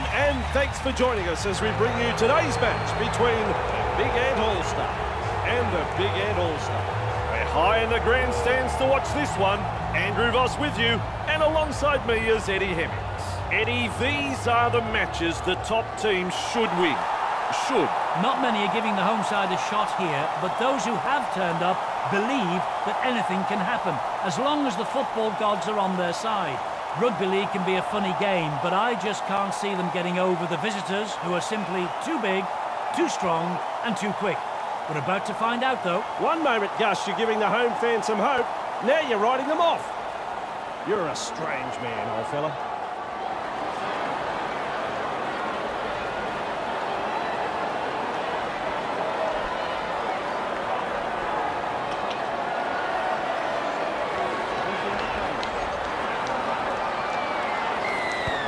everyone, and thanks for joining us as we bring you today's match between the Big Ant All-Stars and the Big Ant All-Stars. We're high in the grandstands to watch this one. Andrew Voss with you, and alongside me is Eddie Hemmings. Eddie, these are the matches the top team should win. Should. Not many are giving the home side a shot here, but those who have turned up believe that anything can happen, as long as the football gods are on their side. Rugby league can be a funny game, but I just can't see them getting over the visitors, who are simply too big, too strong, and too quick. We're about to find out, though. One moment, Gus, you're giving the home fans some hope. Now you're writing them off. You're a strange man, old fella.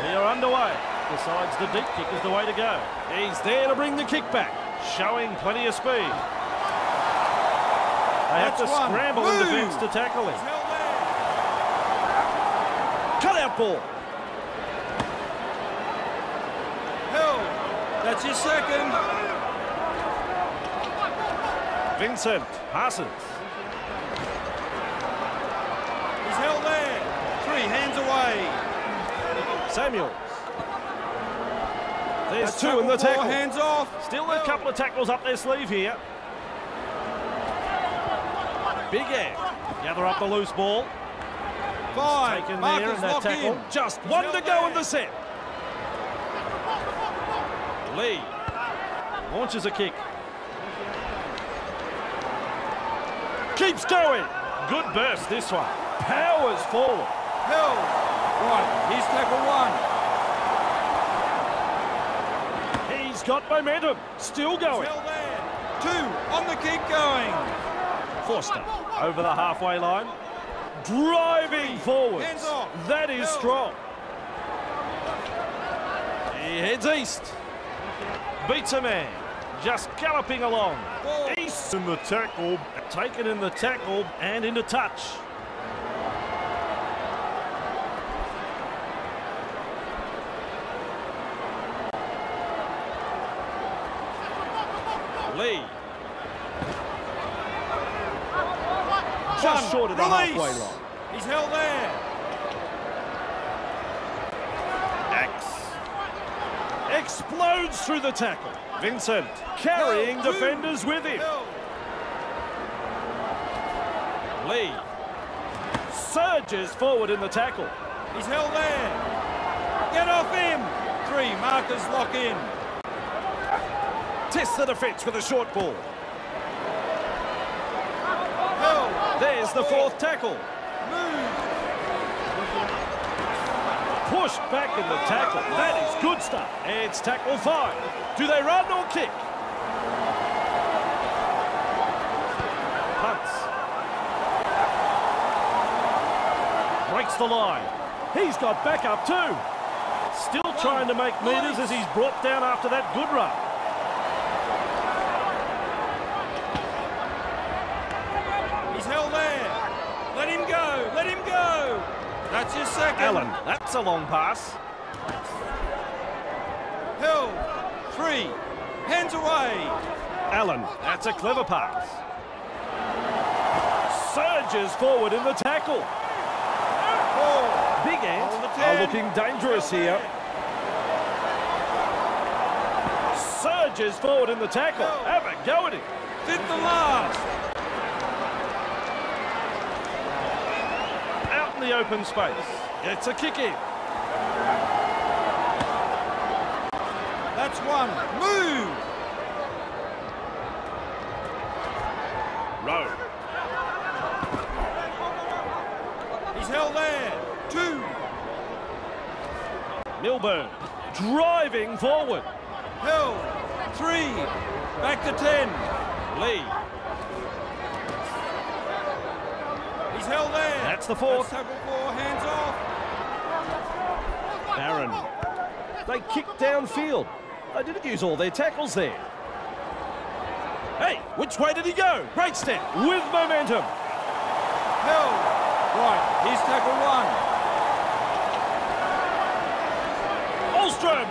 We are underway. Decides the deep kick is the way to go. He's there to bring the kick back, showing plenty of speed. They have to one. scramble in defence to tackle him. Cut out ball. Held. That's your second. Vincent passes. He's held there. Three hands away. Samuels. There's That's two in the four, tackle. Hands off. Still a couple of tackles up their sleeve here. Big Ant. Gather up the loose ball. Five. Taken there Marcus in that tackle. in. Just He's one to held go in the set. Lee launches a kick. Keeps going. Good burst this one. Powers forward. Held. Right. He's tackle one. He's got momentum. Still going. held there. Two. On the kick going. Forster over the halfway line. Driving forward. That is strong. He heads east. Beats a man. Just galloping along. East in the tackle. Taken in the tackle and into touch. Lee. Just One. Short of the Release. halfway line. He's held there. X. Explodes through the tackle. Vincent carrying. Defenders with him. Lee surges forward in the tackle. He's held there. Get off him. Three. markers lock in. Tests the defence with a short ball. Held. There's the fourth tackle. Pushed back in the tackle. That is good stuff. It's tackle five. Do they run or kick? Punts. Breaks the line. He's got backup too. Still trying to make metres as he's brought down after that good run. He's held there. Let him go. Let him go. That's your second. Allen, that's a long pass. Hill, Three. Hands away. Allen, that's a clever pass. Surges forward in the tackle. Four. Big Ant the oh, are looking dangerous here. Surges forward in the tackle. Have a go at him. Fifth and last. Out in the open space. It's a kick in. That's one. Move. Rowe. He's held there. Two. Milburn driving forward. Held. Three. Back to ten. Lee. He's held there. That's the fourth. That's four. Hands off. Barron. They kicked downfield. They didn't use all their tackles there. Hey, which way did he go? Great step. With momentum. Hill. Right, he's tackle one. Ostrom.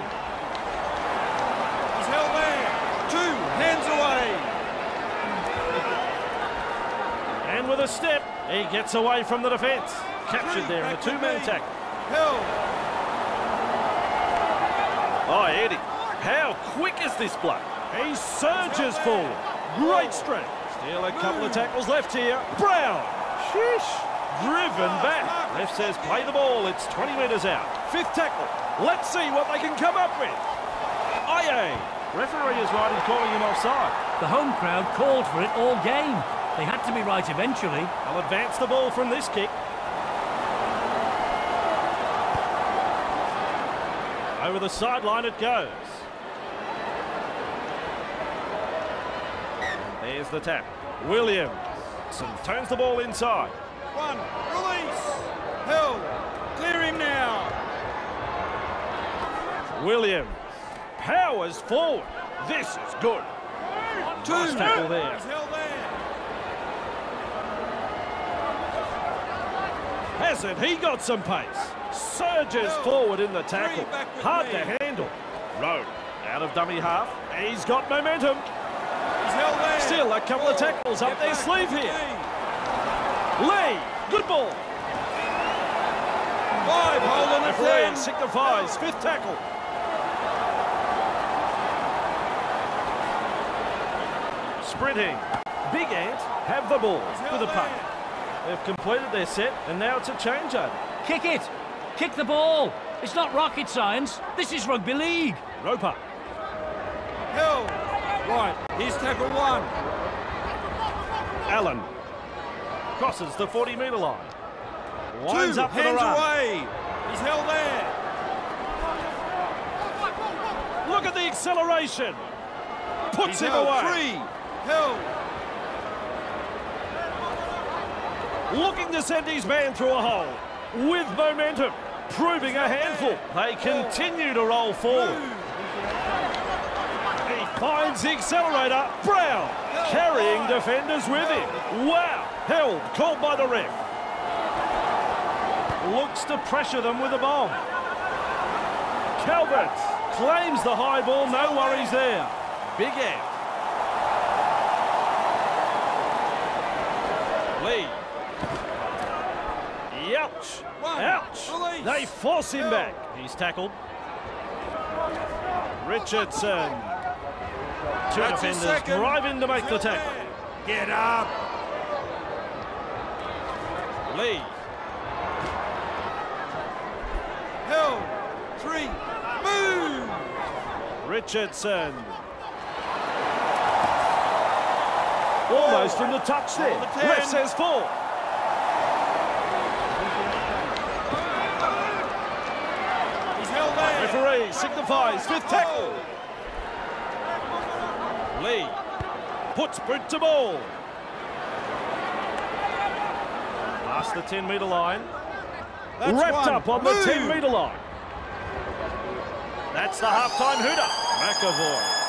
He's held there. Two hands away. And with a step, he gets away from the defence. Captured there in a two-man tackle. Held. Oh, Eddie, how quick is this bloke? He surges forward. Great strength. Still a couple of tackles left here. Brown. Sheesh. Driven back. Ref says play the ball. It's 20 metres out. Fifth tackle. Let's see what they can come up with. Aye. Referee is right in calling him offside. The home crowd called for it all game. They had to be right eventually. They'll advance the ball from this kick. Over the sideline it goes. There's the tap. Williams turns the ball inside. One. Release. Hill. Clear him now. Williams powers forward. This is good. Two. Nice tackle there. There. Hasn't he got some pace? Surges forward in the tackle. Three back with Hard me. to handle. Rowe out of dummy half. He's got momentum. He's held there. Still a couple of Four. tackles up their sleeve here. Lee, good ball. Five. Holding it Referee then. signifies fifth tackle. Sprinting. Big Ant have the ball with a held punt. They've completed their set and now it's a changeover. Kick it! Kick the ball! It's not rocket science. This is rugby league. Roper. Hill. Right. Here's tackle one. Allen. Crosses the 40 metre line. Winds Two. up for the Hands run. away. He's held there. Look at the acceleration. Puts He's him held. away. Three. Hill. Looking to send his man through a hole. With momentum. Proving a handful. They continue to roll forward. He finds the accelerator. Brown carrying defenders with him. Wow. Held. Called by the ref. Looks to pressure them with a bomb. Calvert claims the high ball. No worries there. Big Ant. Lee. Ouch. Ouch. Release. They force him back. He's tackled. Richardson. Two That's defenders in to make the tackle. Get up. Lee. Hill. Three. Move. Richardson. Almost from the touch there. The 10. Ref says four. He's held Signifies fifth tackle. Lee puts boot to ball. Past the 10 metre line. That's Wrapped one. up on the 10 metre line. That's the half-time hooter. McAvoy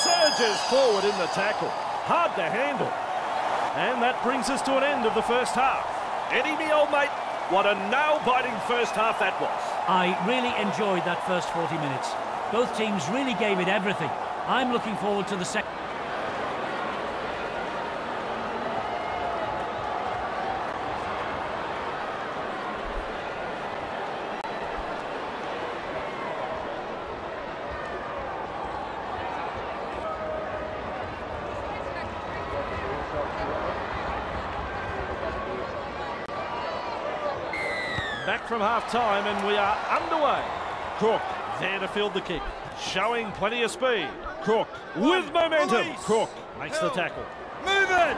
surges forward in the tackle. Hard to handle. And that brings us to an end of the first half. Eddie, me old mate, what a nail-biting first half that was. I really enjoyed that first 40 minutes. Both teams really gave it everything. I'm looking forward to the second. Back from half-time and we are underway. Crook there to field the kick, showing plenty of speed. Crook with momentum. Release. Crook makes the tackle. Move it.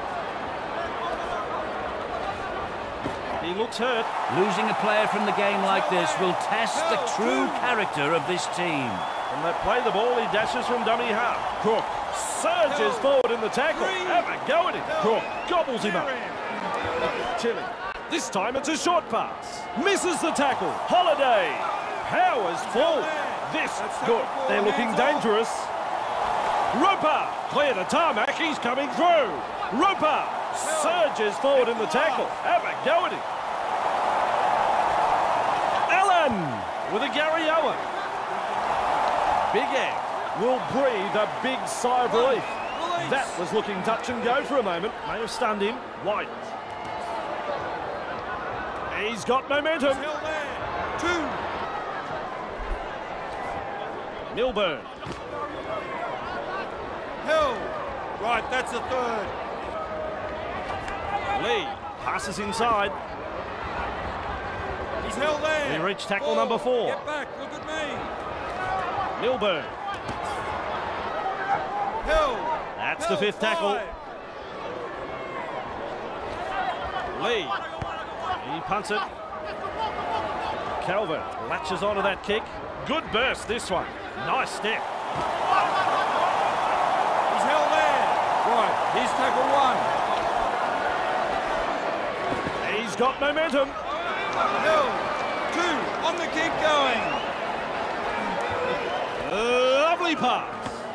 He looks hurt. Losing a player from the game like this will test the true character of this team. And that play the ball, he dashes from dummy half. Crook surges Hill. forward in the tackle. Three. Have a go at him. Crook gobbles him up. Clear. Chilling. This time it's a short pass. Misses the tackle. Holiday powers forward. This good. They're looking dangerous. Roper clear the tarmac. He's coming through. Roper surges forward in the tackle. Have a go at him. Allen with a Garryowen. Big Ant will breathe a big sigh of relief. That was looking touch and go for a moment. May have stunned him. White He's got momentum. He's held there. Two. Milburn. Held. Right, that's a third. Lee passes inside. He's held there. We reach tackle number four. Get back. Look at me. Milburn. Held. That's the fifth tackle. Five. Lee. He punts it. Calvert latches onto that kick. Good burst, this one. Nice step. He's held there. Right, here's tackle one. He's got momentum. Held. Two. On the keep going. Lovely pass.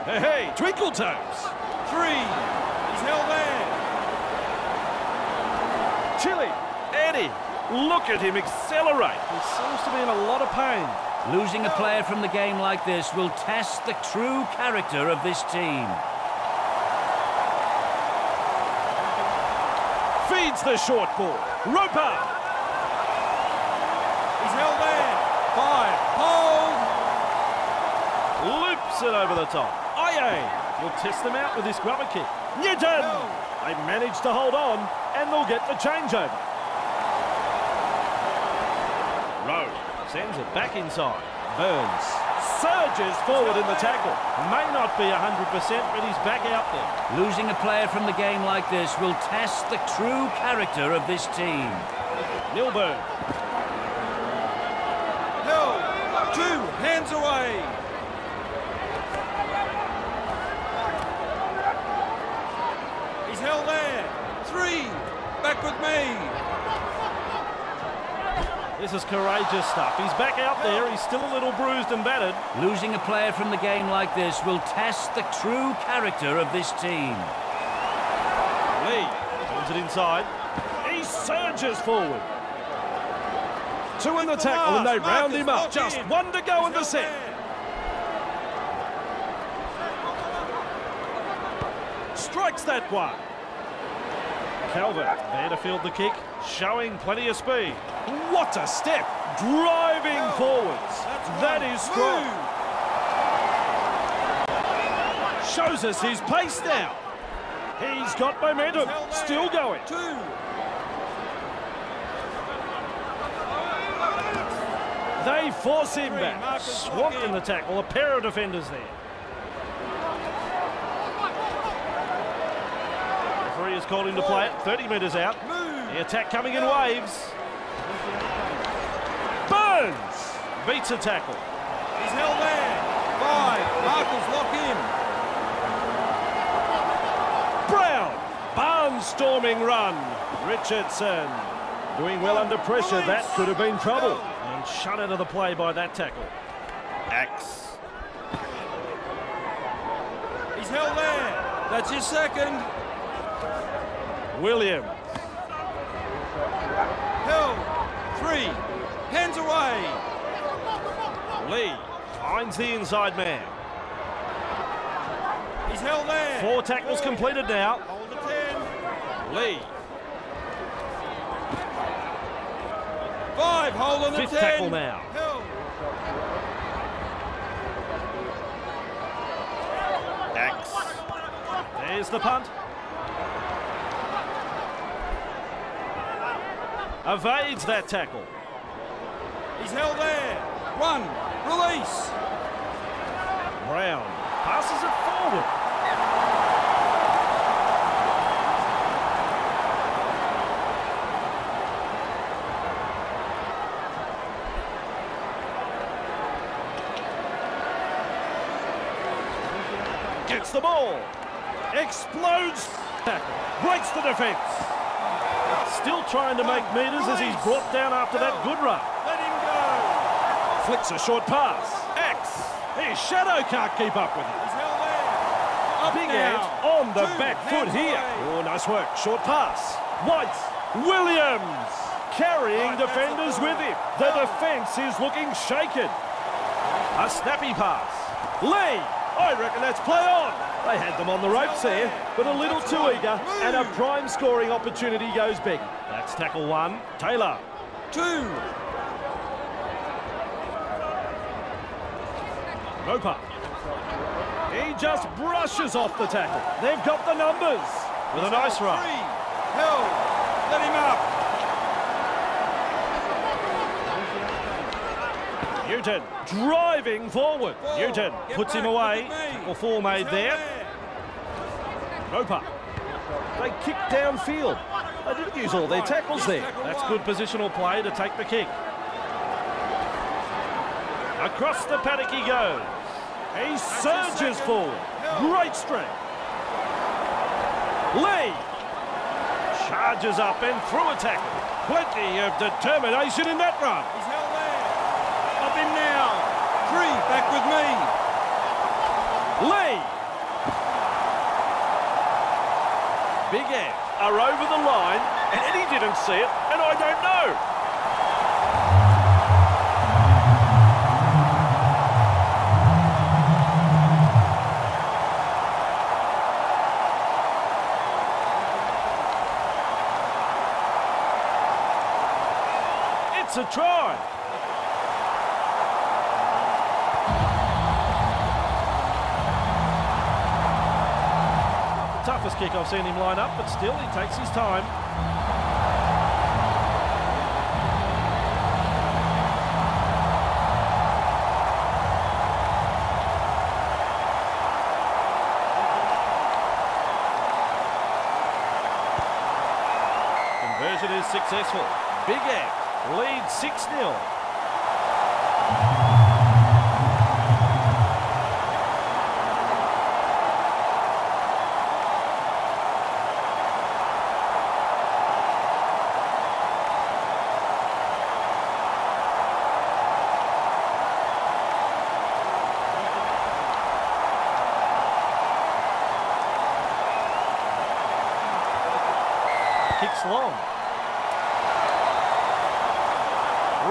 Hey, hey, twinkle toes. Three. He's held there. Chili. Eddie. Look at him accelerate. He seems to be in a lot of pain. Losing a player from the game like this will test the true character of this team. Feeds the short ball. Roper. He's held there. Five. Hold. Loops it over the top. Aye, will test them out with this grubber kick. Newton. No. They manage to hold on and they'll get the changeover. Rowe sends it back inside. Burns surges forward in the tackle. May not be 100%, but he's back out there. Losing a player from the game like this will test the true character of this team. Milburn. Held. Two. Hands away. He's held there. Three. Back with me. This is courageous stuff. He's back out there. He's still a little bruised and battered. Losing a player from the game like this will test the true character of this team. Lee turns it inside. He surges forward. Two in the tackle and they round him up. Just one to go in the set. Strikes that one. Calvert there to field the kick, showing plenty of speed. What a step! Driving forwards. That is strong. Shows us his pace now. He's got momentum. Still going. Two. They force him back. Swamped in the tackle. A pair of defenders there. Referee has called him to play it. 30 metres out. Move. The attack coming in waves. Burns beats a tackle. He's held there. Five. Marcus, lock in. Brown. Barnstorming run. Richardson. Doing well under pressure. That could have been trouble. And shut out of the play by that tackle. Axe. He's held there. That's his second. Williams. Held. Three. Hands away. Lee finds the inside man. He's held there. Four tackles completed now. Hold the ten. Lee. Five. Hold on the Fifth ten. tackle now. Held. Axe. There's the punt. Evades that tackle. He's held there. Run. Release. Brown passes it forward. Gets the ball. Explodes. Tackle. Breaks the defence. Still trying to make oh, metres as he's brought down after that good run. Let him go. Flicks a short pass. X. His shadow can't keep up with him. Up Big now. On the Two. back foot here. Oh, nice work. Short pass. White. Williams. Carrying Right, defenders with him. The defence is looking shaken. A snappy pass. Lee. I reckon that's play on. They had them on the ropes there, but a little too eager, and a prime scoring opportunity goes begging. That's tackle one. Taylor. Two. Roper. He just brushes off the tackle. They've got the numbers with a nice run. Three. Let him up. Newton driving forward. Ball. Newton Get puts him away. Tackle four made there. Roper. They kick downfield. They didn't use all their tackles there. That's good positional play to take the kick. Across the paddock he goes. He surges forward. Great strength. Lee charges up and through a tackle. Plenty of determination in that run. He's held there. Up him now. Three. Back with me. Lee. Big Ant are over the line, and Eddie didn't see it, and I don't know. It's a try. Kick I've seen him line up, but still he takes his time. Conversion is successful. Big Ant leads 6-0. Long.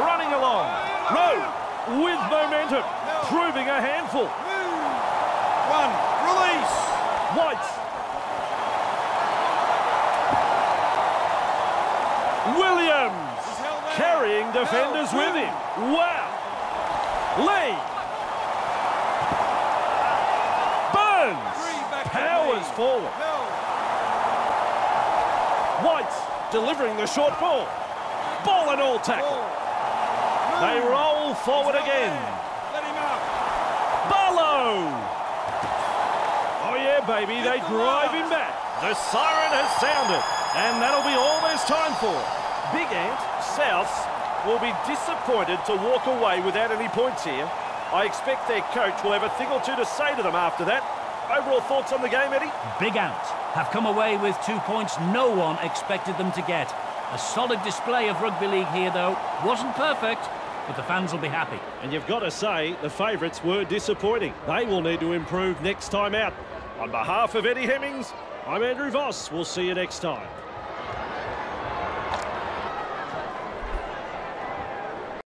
Running along. No! With momentum. Proving a handful. One. Release. White. Williams. He's held there. Carrying defenders with him. Wow. Lee. Burns. Three. Back with Powers forward. Held. White delivering the short ball. Ball and all tackle. They roll forward again. Let him up. Barlow! Oh yeah, baby, they drive him back. The siren has sounded, and that'll be all there's time for. Big Ant, Souths, will be disappointed to walk away without any points here. I expect their coach will have a thing or two to say to them after that. Overall thoughts on the game, Eddie? Big Ant have come away with two points no one expected them to get. A solid display of rugby league here, though. Wasn't perfect, but the fans will be happy. And you've got to say, the favourites were disappointing. They will need to improve next time out. On behalf of Eddie Hemmings, I'm Andrew Voss. We'll see you next time.